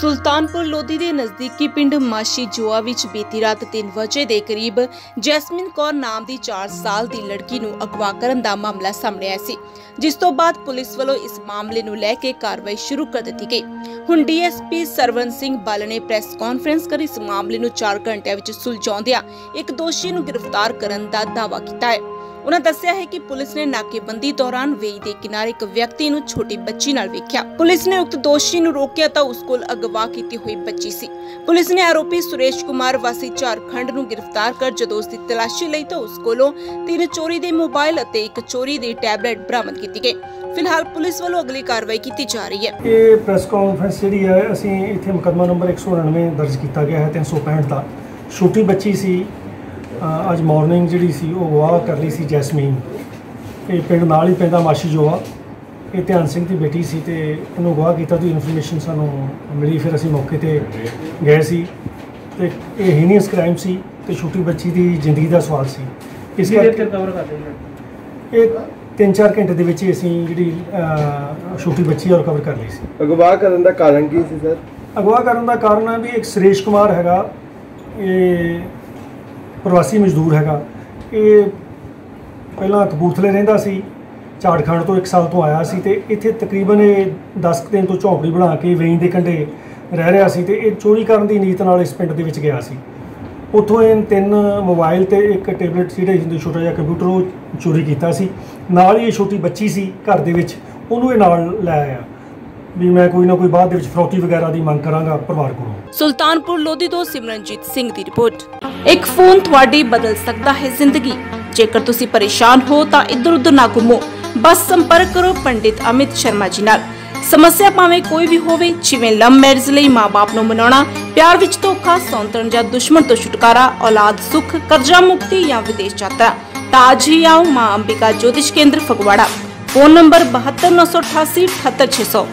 ਸੁਲਤਾਨਪੁਰ ਲੋਧੀ ਦੇ ਨਜ਼ਦੀਕੀ ਪਿੰਡ ਮਾਸ਼ੀ ਜੋਆ ਵਿੱਚ ਬੀਤੀ ਰਾਤ 3 ਵਜੇ ਦੇ ਕਰੀਬ ਜੈਸਮਿਨ ਕੌਰ ਨਾਮ ਦੀ 4 ਸਾਲ ਦੀ ਲੜਕੀ ਨੂੰ ਅਗਵਾ ਕਰਨ ਦਾ ਮਾਮਲਾ ਸਾਹਮਣੇ ਆਇਆ ਸੀ, ਜਿਸ ਤੋਂ ਬਾਅਦ ਪੁਲਿਸ ਵੱਲੋਂ ਇਸ ਮਾਮਲੇ ਨੂੰ ਲੈ ਕੇ ਕਾਰਵਾਈ ਸ਼ੁਰੂ ਕਰ ਦਿੱਤੀ ਗਈ। ਹੁਣ ਡੀਐਸਪੀ ਸਰਵਨ ਸਿੰਘ ਬੱਲ ਨੇ ਪ੍ਰੈਸ ਕਾਨਫਰੰਸ ਕਰ ਇਸ ਮਾਮਲੇ ਨੂੰ 4 ਘੰਟਿਆਂ ਵਿੱਚ ਸੁਲਝਾਉਂਦਿਆਂ ਇੱਕ ਦੋਸ਼ੀ ਨੂੰ ਗ੍ਰਿਫਤਾਰ ਕਰਨ ਦਾ ਦਾਅਵਾ ਕੀਤਾ ਹੈ। ਉਹਨਾਂ ਦੱਸਿਆ ਹੈ ਕਿ ਪੁਲਿਸ ਨੇ ਨਾਕੇਬੰਦੀ ਦੌਰਾਨ ਵੇਈ ਦੇ ਕਿਨਾਰੇ ਇੱਕ ਵਿਅਕਤੀ ਨੂੰ ਛੋਟੀ ਬੱਚੀ ਨਾਲ ਵੇਖਿਆ। ਪੁਲਿਸ ਨੇ ਉਕਤ ਦੋਸ਼ੀ ਨੂੰ ਰੋਕਿਆ ਤਾਂ ਉਸ ਕੋਲ ਅਗਵਾ ਕੀਤੀ ਹੋਈ ਬੱਚੀ ਸੀ। ਪੁਲਿਸ ਨੇ ਆਰੋਪੀ ਸੁਰੇਸ਼ ਕੁਮਾਰ ਵਾਸੀ ਝਾਰਖੰਡ ਨੂੰ ਗ੍ਰਿਫਤਾਰ ਕਰ ਜਦੋਂ ਉਸ ਦੀ ਤਲਾਸ਼ੀ ਲਈ ਤਾਂ ਉਸ ਕੋਲੋਂ ਤਿੰਨ ਚੋਰੀ ਦੇ ਮੋਬਾਈਲ ਅਤੇ ਇੱਕ ਚੋਰੀ ਦੀ ਟੈਬਲੇਟ ਬਰਾਮਦ ਕੀਤੀ ਗਈ ਫਿਲਹਾਲ ਪੁਲਿਸ ਵੱਲੋਂ ਅਗਲੀ ਕਾਰਵਾਈ ਕੀਤੀ ਜਾ ਰਹੀ ਹੈ। ਇਹ ਪ੍ਰੈਸ ਕਾਨਫਰੰਸ ਜਿਹੜੀ ਹੈ, ਅਸੀਂ ਇੱਥੇ ਮੁਕੱਦਮਾ ਨੰਬਰ 199 ਦਰਜ ਕੀਤਾ ਗਿਆ ਹੈ 365 ਦਾ। ਛੋਟੀ ਬੱਚੀ ਸੀ ਅੱਜ ਮਾਰਨਿੰਗ ਜਿਹੜੀ ਸੀ ਉਹ ਗਵਾਹ ਕਰ ਲਈ ਸੀ ਜੈਸਮੀਨ। ਇਹ ਪਿੰਡ ਨਾਲ ਹੀ ਪੈਂਦਾ ਮਾਸ਼ੀ ਜੋਆ। ਇਹ ਧਿਆਨ ਸਿੰਘ ਦੀ ਬੇਟੀ ਸੀ ਤੇ ਉਹਨੂੰ ਗਵਾਹ ਕੀਤਾ ਦੀ ਇਨਫੋਰਮੇਸ਼ਨ ਸਾਨੂੰ ਮਿਲੀ। ਫਿਰ ਅਸੀਂ ਮੌਕੇ ਤੇ ਗਏ ਸੀ ਤੇ ਇਹ ਹੀਨੀਅਸ ਕ੍ਰਾਈਮ ਸੀ ਤੇ ਛੋਟੀ ਬੱਚੀ ਦੀ ਜ਼ਿੰਦਗੀ ਦਾ ਸਵਾਲ ਸੀ। ਇਸ ਕਰਕੇ ਕਵਰ ਕਰਦੇ ਨੇ ਇਹ 3-4 ਘੰਟੇ ਦੇ ਵਿੱਚ ਹੀ ਅਸੀਂ ਜਿਹੜੀ ਛੋਟੀ ਬੱਚੀ ਆ ਰਿਕਵਰ ਕਰ ਲਈ ਸੀ। ਅਗਵਾ ਕਰਨ ਦਾ ਕਾਰਨ ਕੀ ਸੀ ਸਰ? ਅਗਵਾ ਕਰਨ ਦਾ ਕਾਰਨ ਹੈ ਵੀ ਇੱਕ ਸੁਰੇਸ਼ ਕੁਮਾਰ ਹੈਗਾ। ਇਹ ਪ੍ਰਵਾਸੀ ਮਜ਼ਦੂਰ ਹੈਗਾ। ਇਹ ਪਹਿਲਾਂ ਕਪੂਰਥਲੇ ਰਹਿੰਦਾ ਸੀ, ਝਾੜਖੰਡ ਤੋਂ 1 ਸਾਲ ਤੋਂ ਆਇਆ ਸੀ ਤੇ ਇੱਥੇ ਤਕਰੀਬਨ ਇਹ 10 ਕੁ ਦਿਨ ਤੋਂ ਝੌਂਪੜੀ ਬਣਾ ਕੇ ਵੇਈਂ ਦੇ ਕੰਢੇ ਰਹਿ ਰਿਹਾ ਸੀ ਤੇ ਇਹ ਚੋਰੀ ਕਰਨ ਦੀ ਨੀਤ ਨਾਲ ਇਸ ਪਿੰਡ ਦੇ ਵਿੱਚ ਗਿਆ ਸੀ। ਉੱਥੋਂ ਇਹ ਤਿੰਨ ਮੋਬਾਈਲ ਤੇ ਇੱਕ ਟੈਬਲੇਟ ਜਿਹੜਾ ਹੁੰਦੀ ਛੋਟਾ ਜਿਹਾ ਕੰਪਿਊਟਰ ਉਹ ਚੋਰੀ ਕੀਤਾ ਸੀ। ਨਾਲ ਹੀ ਇਹ ਛੋਟੀ ਬੱਚੀ ਸੀ ਘਰ ਦੇ ਵਿੱਚ, ਉਹਨੂੰ ਇਹ ਨਾਲ ਲੈ ਆਇਆ। ਵੀ ਮੈਂ ਕੋਈ ਨਾ ਕੋਈ ਬਾਅਦ ਦੇ ਵਿੱਚ ਫਰੋਤੀ ਵਗੈਰਾ ਦੀ ਮੰਗ ਕਰਾਂਗਾ, ਪਰਿਵਾਰ ਕੋਲੋਂ। ਸੁਲਤਾਨਪੁਰ ਲੋਧੀ ਤੋਂ ਸਿਮਰਨਜੀਤ ਸਿੰਘ ਦੀ ਰਿਪੋਰਟ। ਇੱਕ ਫੋਨ ਤੁਹਾਡੀ ਬਦਲ ਸਕਦਾ ਹੈ ਜ਼ਿੰਦਗੀ। ਜੇਕਰ ਤੁਸੀਂ ਪਰੇਸ਼ਾਨ ਹੋ ਤਾਂ ਇੱਧਰ ਉੱਧਰ ਨਾ ਘੁੰਮੋ। ਬਸ ਸੰਪਰਕ ਕਰੋ ਪੰਡਿਤ ਅਮਿਤ ਸ਼ਰਮਾ ਜੀ ਨਾਲ। ਸਮੱਸਿਆ ਭਾਵੇਂ ਕੋਈ ਵੀ ਹੋਵੇ, ਜਿਵੇਂ ਲਵ ਮੈਰਿਜ ਲਈ ਮਾਪੇ ਨੂੰ ਮਨਾਉਣਾ, ਪਿਆਰ ਵਿੱਚ ਧੋਖਾ ਸੌਂਤਰਨ ਜਾਂ ਦੁਸ਼ਮਣ ਤੋਂ ਛੁਟਕਾਰਾ, ਔਲਾਦ ਸੁਖ, ਕਰਜ਼ਾ ਮੁਕਤੀ ਜਾਂ ਵਿਦੇਸ਼ ਯਾਤਰਾ। ਤਾਂ ਅੱਜ ਹੀ ਆਓ ਮਾਂ ਅੰਬਿਕਾ ਜੋਤਿਸ਼ ਕੇਂਦਰ ਫਗਵਾੜਾ। Phone number 7298878600